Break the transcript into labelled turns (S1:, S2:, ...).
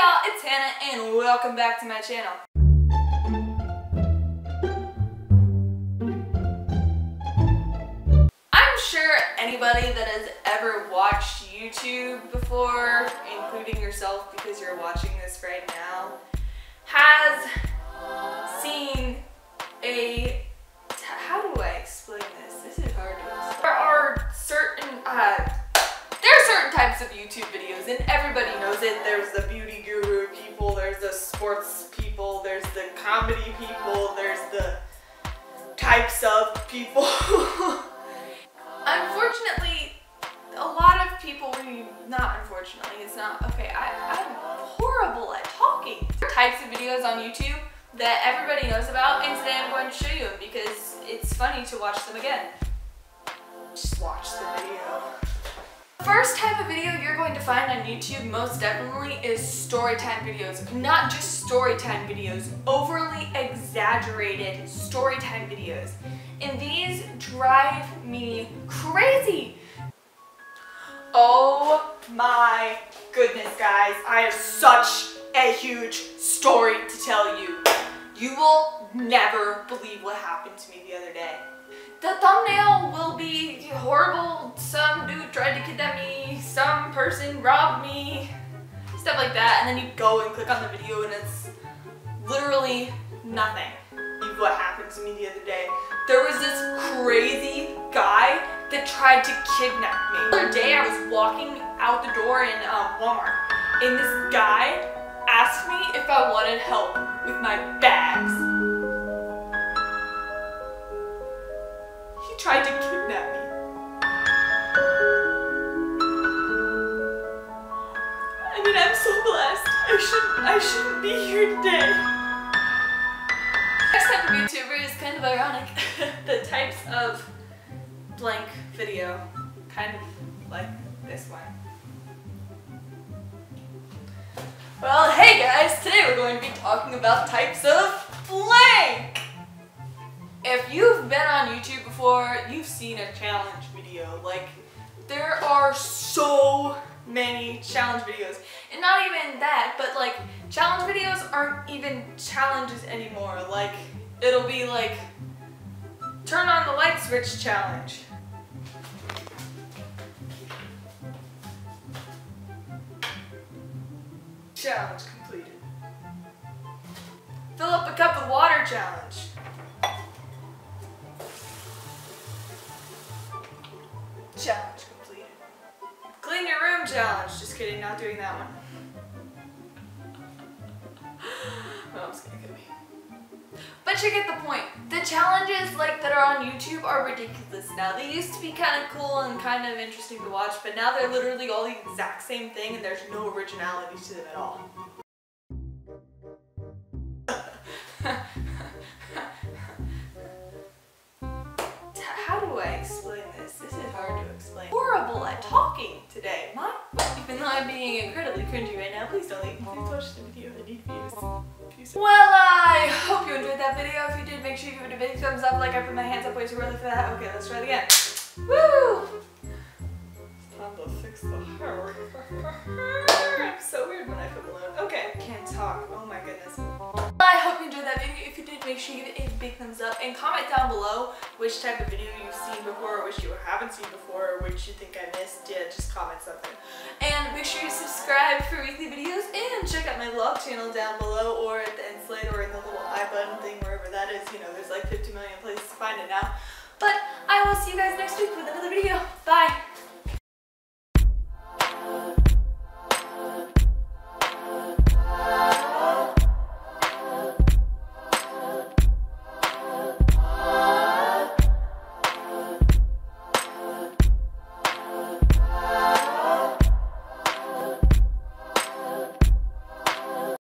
S1: y'all, it's Hannah and welcome back to my channel. I'm sure anybody that has ever watched YouTube before, including yourself because you're watching this right now, has seen a, how do I explain this? This is hard to explain. There are certain, uh, types of YouTube videos and everybody knows it. There's the beauty guru people, there's the sports people, there's the comedy people, there's the types of people. unfortunately, a lot of people, not unfortunately, it's not, okay, I, I'm horrible at talking. Types of videos on YouTube that everybody knows about and today I'm going to show you them because it's funny to watch them again. Just watch the video. First type of video you're going to find on YouTube most definitely is storytime videos. Not just storytime videos, overly exaggerated storytime videos. And these drive me crazy. Oh my goodness guys, I have such a huge story to tell you. You will never believe what happened to me the other day. The thumbnail will be horrible, some dude tried to kidnap me, person robbed me, stuff like that, and then you go and click on the video and it's literally nothing. What happened to me the other day. There was this crazy guy that tried to kidnap me. The other day I was walking out the door in uh, Walmart and this guy asked me if I wanted help with my bags. He tried to so blessed. I shouldn't, I shouldn't be here today. Next type of YouTuber is kind of ironic. the types of blank video, kind of like this one. Well, hey guys, today we're going to be talking about types of blank. If you've been on YouTube before, you've seen a challenge video. Like, there are so many challenge videos. And not even that, but like, challenge videos aren't even challenges anymore. Like, it'll be like, turn on the light switch challenge. Challenge completed. Fill up a cup of water challenge. Challenge challenge. Just kidding, not doing that one. Oh, Mom's gonna get me. But you get the point. The challenges like that are on YouTube are ridiculous now. They used to be kind of cool and kind of interesting to watch, but now they're literally all the exact same thing and there's no originality to them at all. How do I explain this? This is hard to explain. Horrible at talking today. My, even though I'm being incredibly cringy right now, please don't leave. Please watch the video. I need views. Well, I hope you enjoyed that video. If you did, make sure you give it a big thumbs up. Like I put my hands up way too early for that. Okay, let's try it again. Woo! It's time to fix the hair. I'm so weird when I put balloon. Okay, can't talk. Oh my goodness. I hope you enjoyed that video. If you did, make sure you give it a big thumbs up and comment down below which type of video you've seen before or which you haven't seen before or which you think I missed. Yeah, just comment something. Subscribe for weekly videos and check out my vlog channel down below or at the end slide or in the little i button thing wherever that is. You know, there's like 50 million places to find it now. But I will see you guys next week with another video. Bye!